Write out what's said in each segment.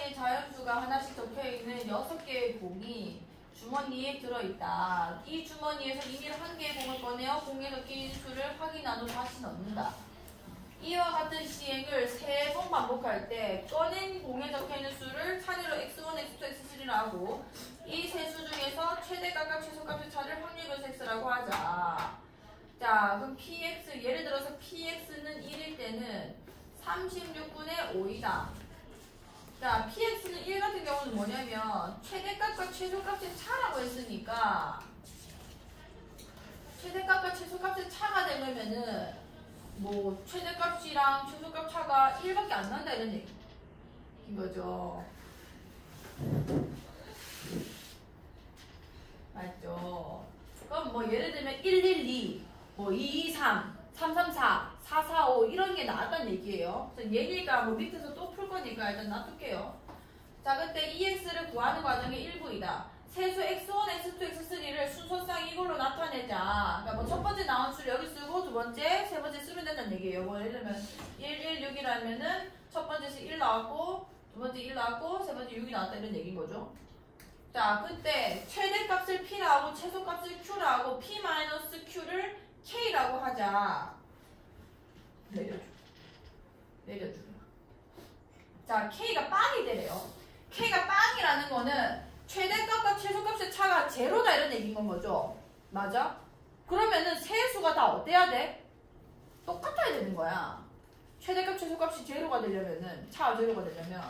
가지의 자연수가 하나씩 적혀있는 6개의 공이 주머니에 들어있다. 이 주머니에서 이미 한 개의 공을 꺼내어 공에 적힌 수를 확인한 후 다시 넣는다. 이와 같은 시행을 세 번 반복할 때 꺼낸 공에 적혀있는 수를 차례로 x1, x2, x3라 하고 이 세 수 중에서 최대값과 최소값의 차를 확률을 x라고 하자. 자, 그럼 px 예를 들어서 px는 1일 때는 36분의 5이다. 자, px는 1 같은 경우는 뭐냐면 최대값과 최소값의 차라고 했으니까 최대값과 최소값의 차가 되려면은 뭐 최대값이랑 최소값 차가 1밖에 안 난다 이런 얘기인 거죠. 맞죠? 그럼 뭐 예를 들면 112, 뭐 223, 334, 445 이런 게 나왔단 얘기예요. 얘기가 뭐 밑에서 또 풀 거니까 일단 놔둘게요. 자, 그때 EX를 구하는 과정의 일부이다. 세수 x1, x2, x3를 순서상 이걸로 나타내자. 그러니까 뭐 첫 번째 나온 수를 여기 쓰고 두 번째, 세 번째 쓰면 된다는 얘기예요. 뭐 예를 들면 1, 1, 6이라면은 첫 번째에서 1 나왔고 두 번째 1 나왔고 세 번째 6이 나왔다 이런 얘기인 거죠. 자, 그때 최대값을 P라고 최소값을 Q라고 P-Q를 K라고 하자. 내려줘. 내려줘. 자, K가 빵이 되래요. K가 빵이라는 거는 최대값과 최소값의 차가 제로다 이런 얘기인 건 거죠. 맞아? 그러면은 세수가 다 어때야 돼? 똑같아야 되는 거야. 최대값, 최소값이 제로가 되려면은 차가 제로가 되려면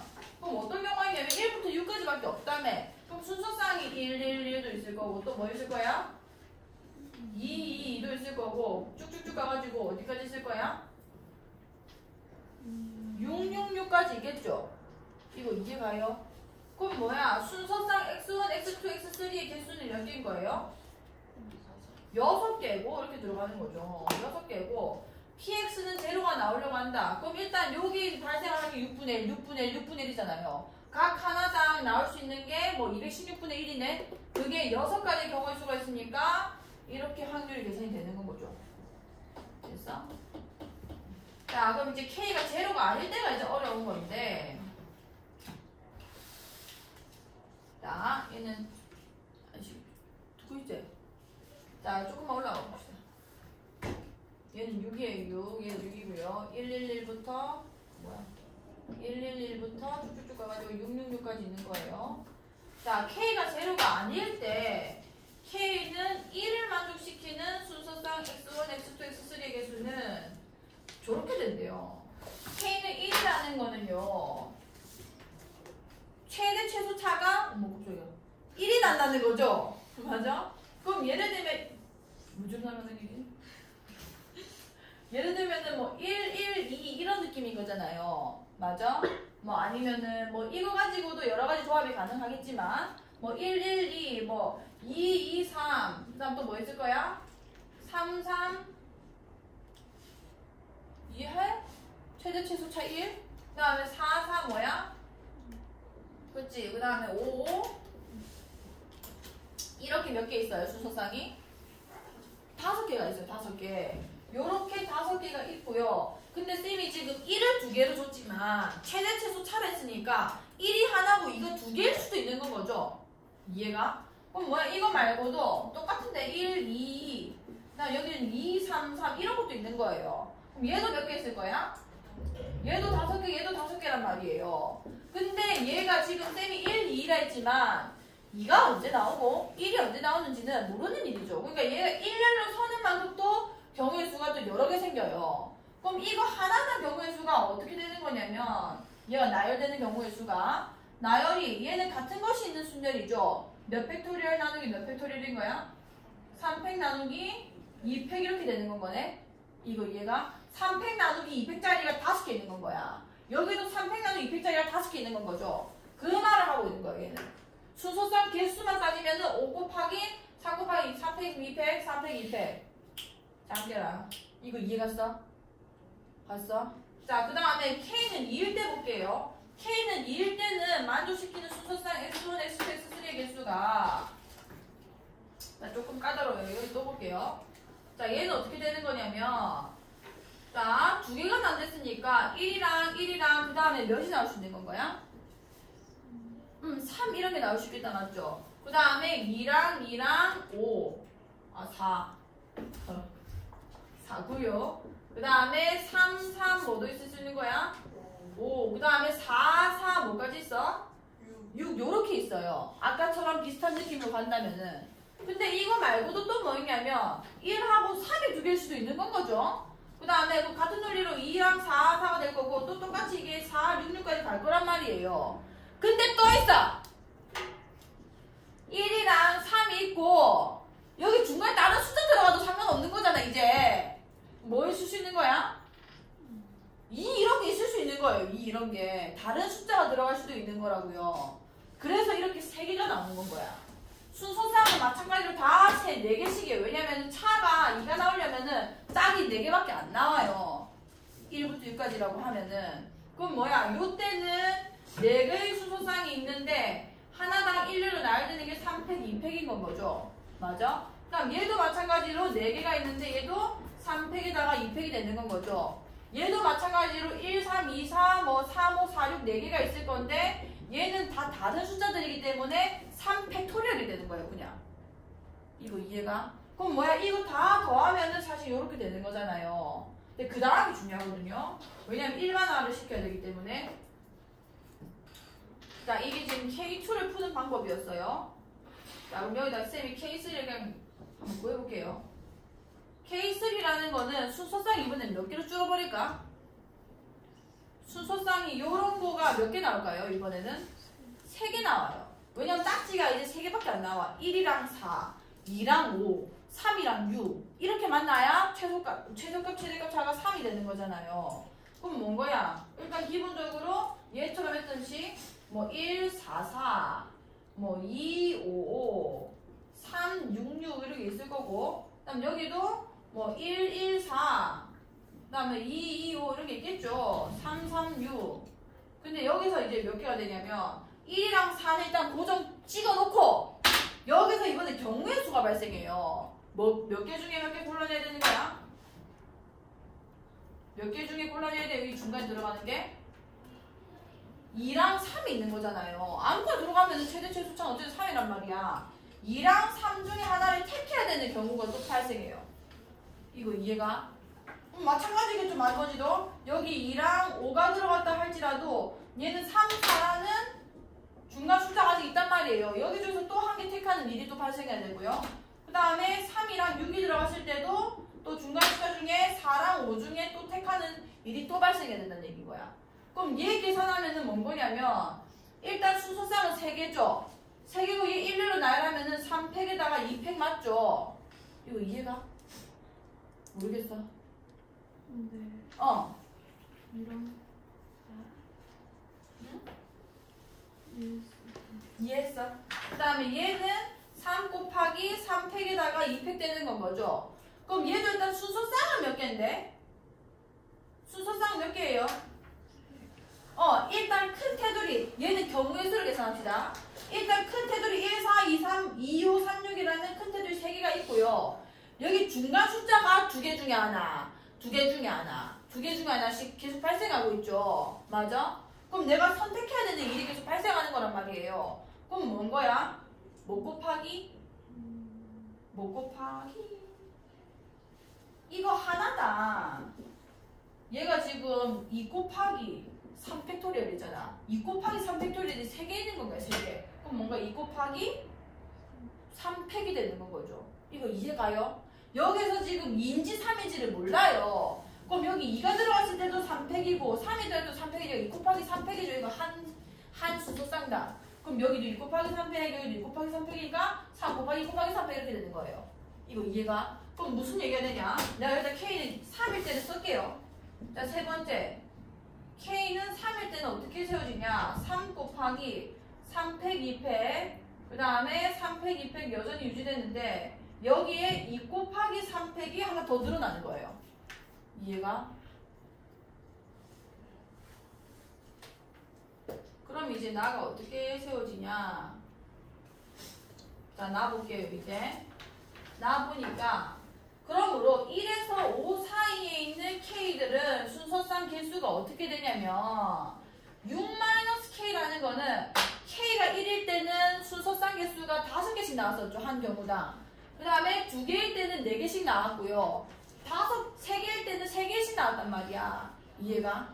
그럼 어떤 경우가 있냐면 1부터 6까지밖에 없다며 그럼 순서상이 1, 1, 1도 있을 거고 또 뭐 있을 거야? 2, 2, 2도 있을 거고 쭉쭉쭉 가가지고 어디까지 있을 거야? 6, 6, 6까지 있겠죠? 이거 이제 가요? 그럼 뭐야? 순서상 x1, x2, x3의 개수는 몇 개인 거예요? 6개고 이렇게 들어가는 거죠. 6개고 px는 제로가 나오려고 한다. 그럼 일단 여기 발생하는 게 6분의 1, 6분의 1, 6분의 1이잖아요. 각 하나당 나올 수 있는 게 뭐 216분의 1이네. 그게 6가지 경우의 수가 있으니까 이렇게 확률이 계산이 되는 건 거죠. 됐어? 자, 그럼 이제 k가 제로가 아닐 때가 이제 어려운 건데 자, 얘는 두고 있지? 자, 조금만 올라가 봅시다. 얘는 6이에요, 6. 얘는 6이고요. 111부터 뭐야? 111부터 쭉쭉쭉 가가지고 666까지 있는 거예요. 자, K가 제로가 아닐 때 K는 1을 만족시키는 순서상 X1, X2, X3의 개수는 저렇게 된대요. K는 1이라는 거는요. 최대 최소 차가 어머 깜짝이야 1이 난다는 거죠? 맞아? 그럼 예를 들면 무슨 말하는 얘기? 예를 들면은 뭐 1, 1, 2 이런 느낌인 거잖아요. 맞아? 뭐 아니면은 뭐 이거 가지고도 여러 가지 조합이 가능하겠지만 뭐 1, 1, 2, 뭐 2, 2, 3 그다음 또 뭐 있을 거야? 3, 3 이해? 최대 최소 차 1? 그 다음에 4, 4 뭐야? 그치? 그 다음에 5, 5 이렇게 몇 개 있어요 순서상이? 다섯 개가 있어요 다섯 개 요렇게 다섯 개가 있고요 근데 쌤이 지금 1을 두 개로 줬지만 최대 최소 차례했으니까 1이 하나고 이거 두 개일 수도 있는 건 거죠 이해가? 그럼 뭐야 이거 말고도 똑같은데 1, 2 그다음 여기는 2, 3, 3 이런 것도 있는 거예요 그럼 얘도 몇 개 있을 거야? 얘도 다섯 개 얘도 다섯 개란 말이에요 근데 얘가 지금 쌤이 1, 2라 했지만 2가 언제 나오고 1이 언제 나오는지는 모르는 일이죠. 그러니까 얘가 1렬로 서는 만큼 또 경우의 수가 또 여러 개 생겨요. 그럼 이거 하나만 경우의 수가 어떻게 되는 거냐면 얘가 나열되는 경우의 수가 나열이 얘는 같은 것이 있는 순열이죠. 몇 팩토리얼 나누기 몇 팩토리얼인 거야? 3팩 나누기 2팩 이렇게 되는 건 거네. 이거 얘가 3팩 나누기 2팩짜리가 5개 있는 건 거야. 여기도 3팩 나누기 2팩짜리가 5개 있는 건 거죠. 그 말을 하고 있는 거예요, 얘는. 순서쌍 개수만 따지면은 5 곱하기 3 곱하기 3팩 2팩 3팩 2팩 잠겨라 이거 이해 갔어? 봤어? 자 그 다음에 K는 2일 때 볼게요 K는 2일 때는 만족시키는 순서상 X1, X2, X3의 개수가 자 조금 까다로워요 여기 또 볼게요 자 얘는 어떻게 되는 거냐면 자 두 개가 안 됐으니까 1이랑 1이랑 그 다음에 몇이 나올 수 있는 건 거야? 음, 3 이런 게 나올 수 있겠다, 맞죠? 그 다음에 2랑 2랑 5. 아, 4. 어, 4고요. 그 다음에 3, 3 뭐도 있을 수 있는 거야? 5. 그 다음에 4, 4 뭐까지 있어? 6 요렇게 있어요. 아까처럼 비슷한 느낌으로 간다면은. 근데 이거 말고도 또 뭐 있냐면 1하고 3이 두 개일 수도 있는 건 거죠. 그 다음에 또 같은 논리로 2랑 4, 4가 될 거고 또 똑같이 이게 4, 6, 6까지 갈 거란 말이에요. 근데 또 있어. 1이랑 3이 있고 여기 중간에 다른 숫자 들어가도 상관없는 거잖아 이제. 뭐 있을 수 있는 거야? 2 이런 게 있을 수 있는 거예요. 2 이런 게. 다른 숫자가 들어갈 수도 있는 거라고요. 그래서 이렇게 세 개가 나오는 건 거야. 순서상은 마찬가지로 다 세, 네 개씩이에요. 왜냐면 차가 2가 나오려면은 짝이 네 개밖에 안 나와요. 1부터 6까지라고 하면은. 그럼 뭐야? 요때는 네 개의 순서쌍이 있는데 하나당 일렬로 나열되는 게 3팩, 2팩인 건 거죠. 맞아? 그럼 얘도 마찬가지로 네 개가 있는데 얘도 3팩에다가 2팩이 되는 건 거죠. 얘도 마찬가지로 1, 3, 2, 4, 뭐 3, 5, 4, 6, 4개가 있을 건데 얘는 다 다른 숫자들이기 때문에 3 팩토리얼이 되는 거예요, 그냥. 이거 이해가? 그럼 뭐야? 이거 다 더하면은 사실 이렇게 되는 거잖아요. 근데 그 다음이 중요하거든요. 왜냐면 일반화를 시켜야 되기 때문에. 자, 이게 지금 K2를 푸는 방법이었어요. 자, 그럼 여기다 쌤이 K3를 그냥 한번 구해볼게요. K3라는 거는 순서상 이번엔 몇 개로 줄어버릴까? 순서상이 요런 거가 몇 개 나올까요? 이번에는? 3개 나와요. 왜냐면 짝지가 이제 3개밖에 안 나와. 1이랑 4, 2랑 5, 3이랑 6. 이렇게 만나야 최소값, 최소값, 최대값 차가 3이 되는 거잖아요. 그럼 뭔 거야? 일단 기본적으로 얘처럼 했듯이 뭐 1, 4, 4, 뭐 2, 5, 5, 3, 6, 6 이렇게 있을 거고 그 다음 여기도 뭐 1, 1, 4, 그 다음에 2, 2, 5 이렇게 있겠죠. 3, 3, 6. 근데 여기서 이제 몇 개가 되냐면 1이랑 4는 일단 고정 찍어놓고 여기서 이번에 경우의 수가 발생해요. 뭐 몇 개 중에 몇 개 골라내야 되는 거야? 몇 개 중에 골라내야 돼? 여기 중간에 들어가는 게? 2랑 3이 있는 거잖아요. 아무거나 들어가면 최대 최소차는 어쨌든 3이란 말이야. 2랑 3 중에 하나를 택해야 되는 경우가 또 발생해요. 이거 이해가? 음, 마찬가지겠죠, 말번지도. 여기 2랑 5가 들어갔다 할지라도 얘는 3, 4라는 중간 숫자가 아직 있단 말이에요. 여기 중에서 또 한 개 택하는 일이 또 발생해야 되고요. 그 다음에 3이랑 6이 들어갔을 때도 또 중간 숫자 중에 4랑 5 중에 또 택하는 일이 또 발생해야 된다는 얘기인 거야. 그럼 얘 계산하면 은 뭔 거냐면 일단 순서상은 3개죠. 3개고 얘 1류로 나열하면 은 3팩에다가 2팩 맞죠? 이거 이해가? 모르겠어. 근데 어. 이런 응? 일 이해했어? 그 다음에 얘는 3 곱하기 3팩에다가 2팩 되는 건 거죠? 그럼 얘도 일단 순서 쌍은 몇 개인데? 순서쌍 몇 개예요? 어, 일단 큰 테두리. 얘는 경우의 수를 계산합시다. 일단 큰 테두리 1, 4, 2, 3, 2, 5, 3, 6이라는 큰 테두리 3개가 있고요. 여기 중간 숫자가 두 개 중에 하나, 두 개 중에 하나, 두 개 중에 하나씩 계속 발생하고 있죠. 맞아? 그럼 내가 선택해야 되는 일이 계속 발생하는 거란 말이에요. 그럼 뭔 거야? 뭐 곱하기? 뭐 곱하기? 이거 하나당. 얘가 지금 2 곱하기 3팩토리얼이잖아. 2 곱하기 3팩토리얼이 3개 있는 건가요? 3개. 그럼 뭔가 2 곱하기 3팩이 되는 건 거죠. 이거 이해가요? 여기서 지금 2인지 3인지를 몰라요. 그럼 여기 2가 들어갔을 때도 3팩이고 3이 들어도 3팩이죠. 2 곱하기 3팩이죠. 이거 한, 한 수소쌍다. 그럼 여기도 2 곱하기 3팩, 여기도 2 곱하기 3팩이니까 3 곱하기 2 곱하기 3팩 이렇게 되는 거예요. 이거 이해가? 그럼 무슨 얘기가 되냐? 내가 일단 K는 3일 때는 쓸게요. 자, 세 번째. K는 3일 때는 어떻게 세워지냐? 3 곱하기 3팩, 2팩, 그 다음에 3팩, 2팩 여전히 유지되는데 여기에 2 곱하기 3팩이 하나 더 늘어나는 거예요. 이해가? 그럼 이제 나가 어떻게 세워지냐? 자, 나 볼게요, 이제. 나 보니까 그러므로 1에서 5 사이에 있는 K들은 순서상 개수가 어떻게 되냐면 6-K라는 거는 K가 1일 때는 순서 쌍 개수가 5개씩 나왔었죠. 한 경우당. 그 다음에 2개일 때는 4개씩 나왔고요. 다섯, 3개일 때는 3개씩 나왔단 말이야. 이해가?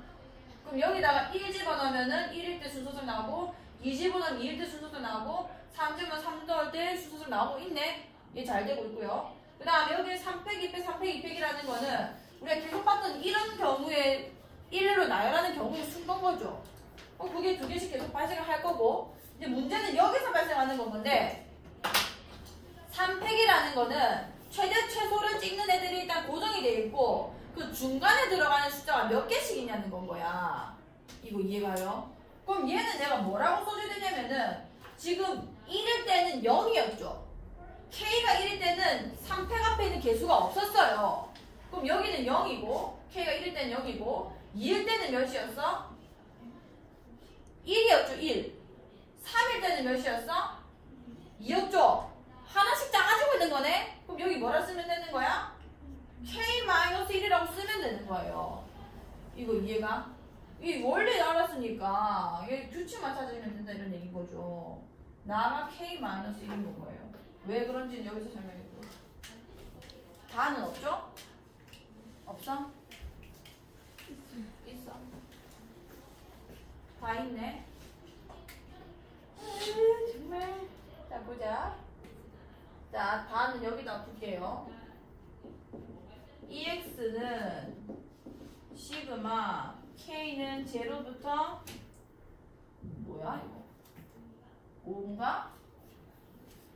그럼 여기다가 1 집어넣으면은 1일 때 순서상 나오고 2 집어넣으면 2일 때 순서상 나오고 3 집어넣으면 3 넣을 때 순서상 나오고 있네. 이게 잘 되고 있고요. 그 다음에 여기 3팩, 2팩, 3팩, 2팩이라는 거는 우리가 계속 봤던 이런 경우에 1로 나열하는 경우에 순건 거죠. 그럼 그게 두 개씩 계속 발생을 할 거고 이제 문제는 여기서 발생하는 건 건데 3팩이라는 거는 최대 최소를 찍는 애들이 일단 고정이 돼 있고 그 중간에 들어가는 숫자가 몇 개씩 있냐는 건 거야. 이거 이해가요? 그럼 얘는 내가 뭐라고 써줘야 되냐면은 지금 1일 때는 0이었죠. K가 1일 때는 3팩 앞에 있는 개수가 없었어요. 그럼 여기는 0이고 K가 1일 때는 0이고 2일 때는 몇이었어? 1이었죠 1 3일 때는 몇이었어? 2였죠 하나씩 짜가지고 있는 거네 그럼 여기 뭐라 쓰면 되는 거야? K-1이라고 쓰면 되는 거예요 이거 이해가? 이 원래 알았으니까 얘 규칙만 찾으면 된다 이런 얘기인 거죠 나가 K-1인 건 거예요 왜 그런지는 여기서 설명해줘 다는 없죠? 없어? 있어. 다 있네. 아유, 정말. 자, 보자. 자, 다는 여기다 풀게요. EX는 시그마, K는 제로부터 뭐야, 이거? 5인가?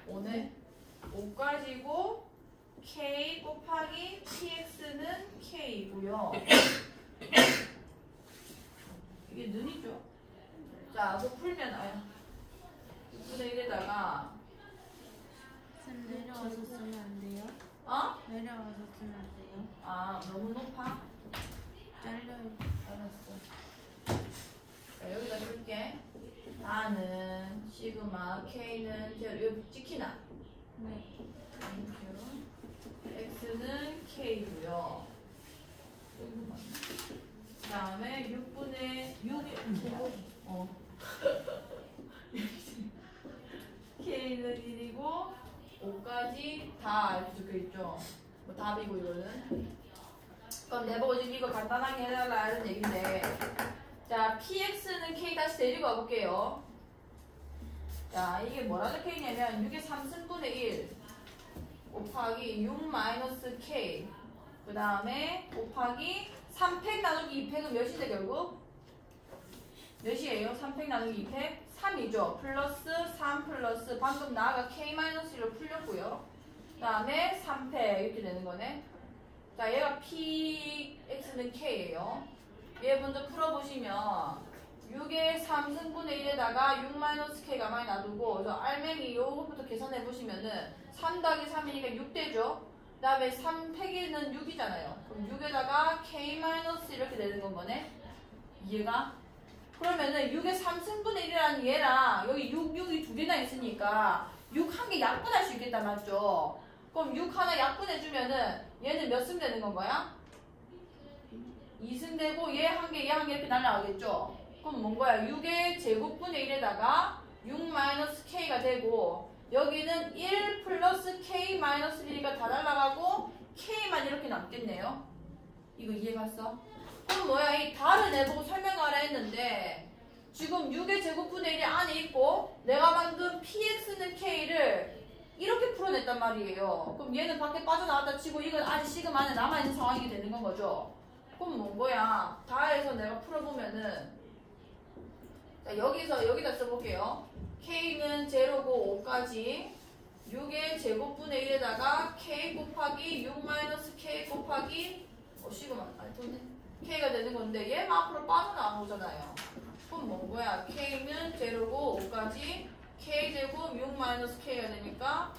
오늘 5까지고 K 곱하기 PX는 K이고요. 이게 눈이죠. 자, 그거 풀면 아유. 6분의 1에다가 내려와서 안 돼요? 아, 너무 높아? 잘려요. 알았어. 자, 여기다 줄게. 나는 시그마, K는 제로. 여기 찍히나? 네. X는 K고요. 그 다음에 6분의 6이 어. K는 1이고 5까지 다 이렇게 적혀 있죠. 뭐 답이고 이거는. 그럼 지금 이거 간단하게 해달라 이런 얘긴데. 자, PX는 K 다시 데리고 와볼게요. 자, 이게 뭐라 적혀 있냐면 6의 3승분의 1 곱하기 6 마이너스 K 그 다음에 곱하기 3팩 나누기 2팩은 몇이죠 결국? 몇이에요? 3팩 나누기 2팩? 3이죠. 플러스 3 플러스 방금 나아가 K-1로 풀렸고요. 그 다음에 3팩 이렇게 되는 거네. 자 얘가 PX는 K예요. 얘 먼저 풀어보시면 6의 3승분의 1에다가 6-K 가만히 놔두고 저 알맹이 요것부터 계산해 보시면은 3 더하기 3이니까 6되죠. 그 다음에 3 팩이는 6이잖아요. 그럼 6에다가 K- 이렇게 되는 건 거네. 이해가? 그러면은 6의 3승분의 1이라는 얘랑 여기 6, 6이 두 개나 있으니까 6 한 개 약분할 수 있겠다 맞죠? 그럼 6 하나 약분해주면은 얘는 몇 승 되는 건 거야? 2승 되고 얘 한 개, 얘 한 개 이렇게 날라가겠죠? 그럼 뭔 거야? 6의 제곱분의 1에다가 6-K가 되고 여기는 1 플러스 K 마이너스 1이가 다 날라가고 K만 이렇게 남겠네요. 이거 이해 갔어? 그럼 뭐야? 이 다른 애보고 설명하라 했는데 지금 6의 제곱분의 1이 안에 있고 내가 방금 PX는 K를 이렇게 풀어냈단 말이에요. 그럼 얘는 밖에 빠져나왔다 치고 이건 아직 시금 안에 남아있는 상황이 되는 건 거죠. 그럼 뭔 거야? 다 해서 내가 풀어보면은 자 여기서 여기다 써볼게요. K는 제로고 5까지 6의 제곱분의 1에다가 K 곱하기 6-K 곱하기 어 시그마 아니 돈네 K가 되는 건데 얘만 앞으로 빠져나오잖아요. 그럼 뭔 거야? K는 제로고 5까지 K 제곱 6-K가 되니까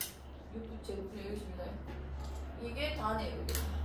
6 제곱분의 1입니다. 이게 다네요. 이게.